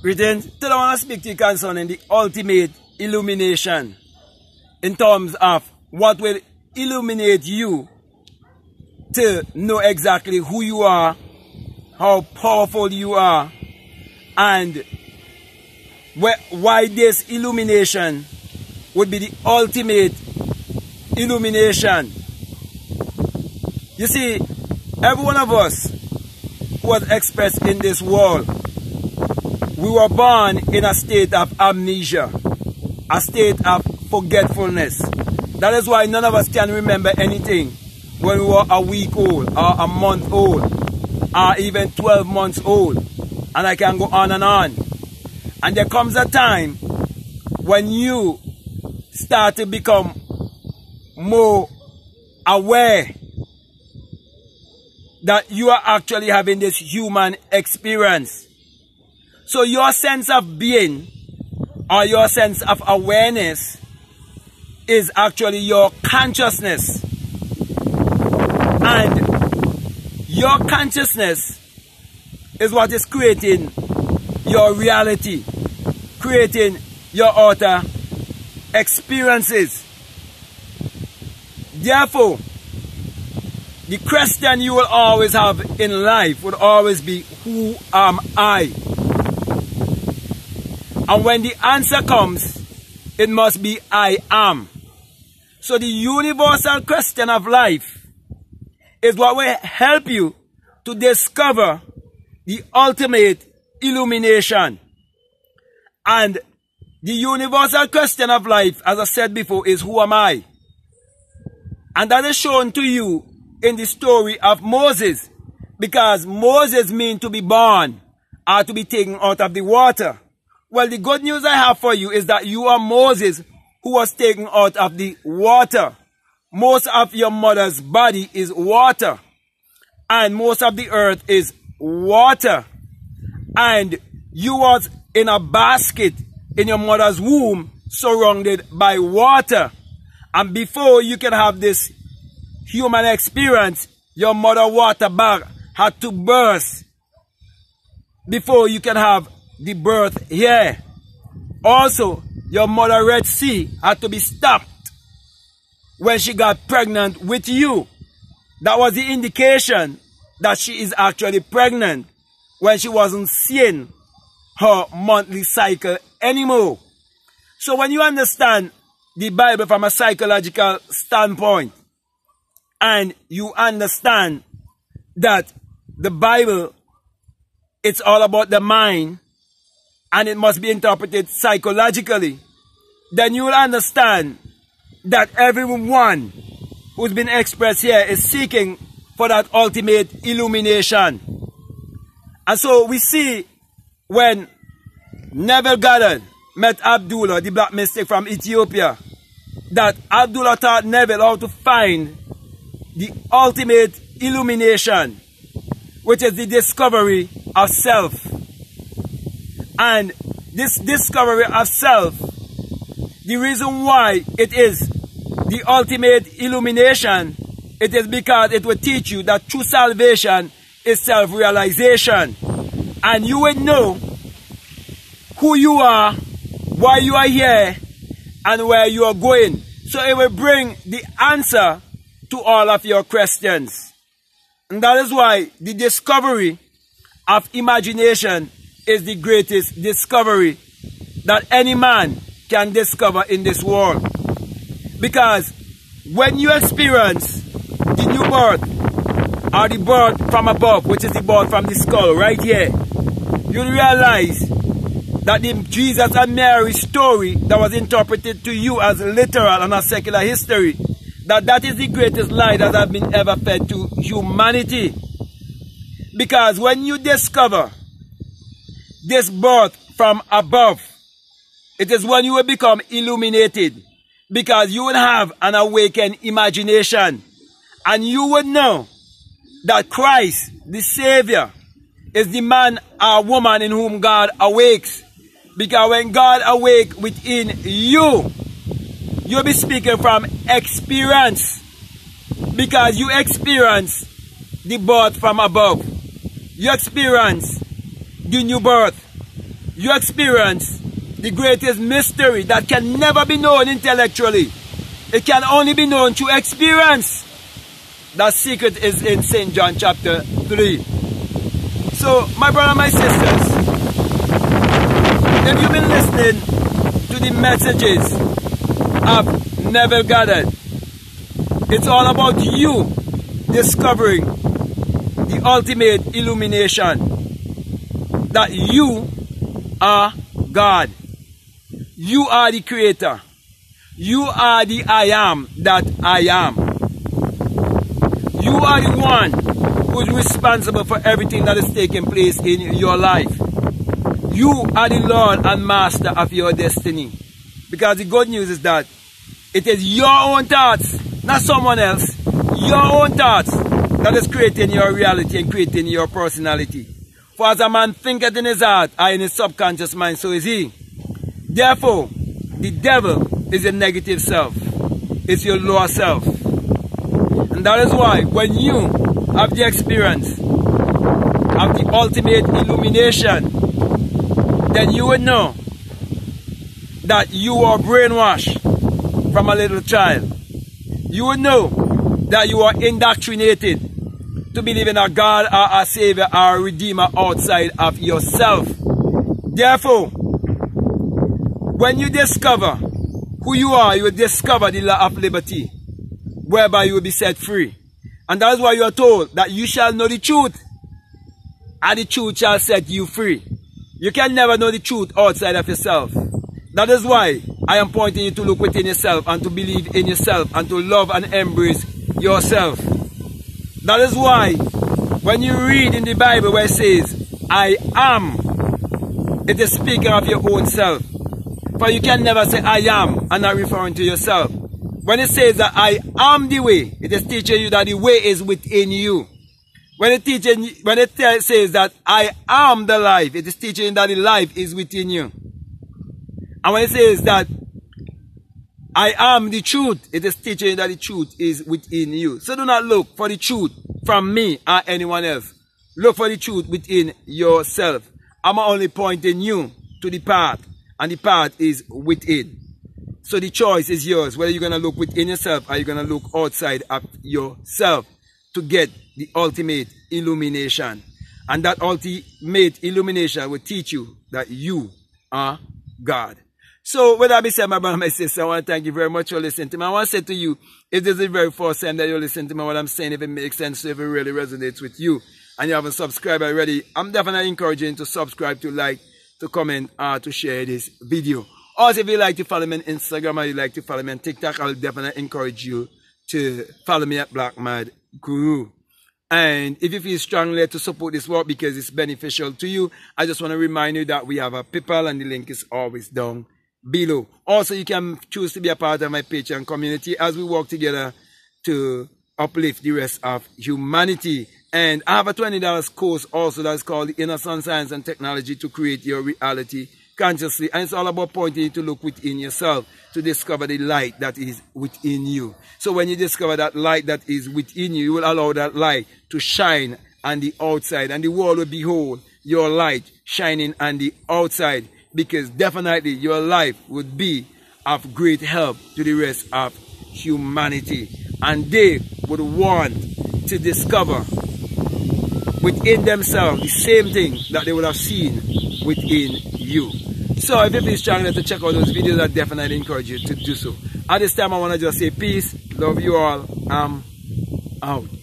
Greetings. Today I want to speak to you concerning the ultimate illumination in terms of what will illuminate you to know exactly who you are, how powerful you are, and why this illumination would be the ultimate illumination. You see, every one of us was expressed in this world we were born in a state of amnesia, a state of forgetfulness. That is why none of us can remember anything when we were a week old, or a month old, or even 12 months old. And I can go on and on. And there comes a time when you start to become more aware that you are actually having this human experience. So your sense of being or your sense of awareness is actually your consciousness. And your consciousness is what is creating your reality, creating your outer experiences. Therefore, the question you will always have in life would always be, who am I? And when the answer comes, it must be I am. So the universal question of life is what will help you to discover the ultimate illumination. And the universal question of life, as I said before, is who am I? And that is shown to you in the story of Moses. Because Moses means to be born or to be taken out of the water. Well, the good news I have for you is that you are Moses who was taken out of the water. Most of your mother's body is water. And most of the earth is water. And you was in a basket in your mother's womb surrounded by water. And before you can have this human experience, your mother water bag had to burst before you can have the birth here. Also, your mother Red Sea had to be stopped when she got pregnant with you. That was the indication that she is actually pregnant when she wasn't seeing her monthly cycle anymore. So when you understand the Bible from a psychological standpoint and you understand that the Bible it's all about the mind and it must be interpreted psychologically, then you will understand that everyone who's been expressed here is seeking for that ultimate illumination. And so we see when Neville Goddard met Abdullah, the black mystic from Ethiopia, that Abdullah taught Neville how to find the ultimate illumination, which is the discovery of self. And this discovery of self, the reason why it is the ultimate illumination, it is because it will teach you that true salvation is self-realization. And you will know who you are, why you are here, and where you are going. So it will bring the answer to all of your questions. And that is why the discovery of imagination is the greatest discovery that any man can discover in this world. Because when you experience the new birth or the birth from above, which is the birth from the skull right here, you realize that the Jesus and Mary story that was interpreted to you as literal and a secular history, that that is the greatest lie that has been ever fed to humanity. Because when you discover this birth from above. It is when you will become illuminated because you will have an awakened imagination and you will know that Christ, the Savior, is the man or woman in whom God awakes. Because when God awake within you, you'll be speaking from experience. Because you experience the birth from above. You experience the new birth. you experience the greatest mystery that can never be known intellectually. It can only be known through experience. That secret is in St. John chapter 3. So, my brother and my sisters, if you've been listening to the messages of Neville Goddard, it's all about you discovering the ultimate illumination that you are God. You are the creator. You are the I am that I am. You are the one who is responsible for everything that is taking place in your life. You are the Lord and Master of your destiny. Because the good news is that it is your own thoughts, not someone else, your own thoughts that is creating your reality and creating your personality. For as a man thinketh in his heart or in his subconscious mind, so is he. Therefore, the devil is a negative self. It's your lower self. And that is why when you have the experience of the ultimate illumination, then you would know that you are brainwashed from a little child. You would know that you are indoctrinated to believe in a God a Savior or a Redeemer outside of yourself. Therefore, when you discover who you are, you will discover the law of liberty, whereby you will be set free. And that is why you are told that you shall know the truth, and the truth shall set you free. You can never know the truth outside of yourself. That is why I am pointing you to look within yourself and to believe in yourself and to love and embrace yourself. That is why when you read in the Bible where it says, I am, it is speaking of your own self. For you can never say I am and not referring to yourself. When it says that I am the way, it is teaching you that the way is within you. When it teaching, when it says that I am the life, it is teaching that the life is within you. And when it says that I am the truth. It is teaching that the truth is within you. So do not look for the truth from me or anyone else. Look for the truth within yourself. I'm only pointing you to the path. And the path is within. So the choice is yours. Whether you're going to look within yourself or you're going to look outside of yourself to get the ultimate illumination. And that ultimate illumination will teach you that you are God. So, with that being said, my brother, my sister, I want to thank you very much for listening to me. I want to say to you, if this is the very first time that you're listening to me, what I'm saying, if it makes sense, if it really resonates with you, and you haven't subscribed already, I'm definitely encouraging you to subscribe, to like, to comment, or to share this video. Also, if you like to follow me on Instagram or you like to follow me on TikTok, I'll definitely encourage you to follow me at Black Mad Guru. And if you feel strongly to support this work because it's beneficial to you, I just want to remind you that we have a PayPal and the link is always down below. Also, you can choose to be a part of my Patreon community as we work together to uplift the rest of humanity. And I have a $20 course also that's called the Inner Sun Science and Technology to Create Your Reality Consciously. And it's all about pointing you to look within yourself to discover the light that is within you. So when you discover that light that is within you, you will allow that light to shine on the outside. And the world will behold your light shining on the outside because definitely your life would be of great help to the rest of humanity. And they would want to discover within themselves the same thing that they would have seen within you. So if you feel strong enough to check out those videos, I definitely encourage you to do so. At this time, I want to just say peace, love you all, I'm out.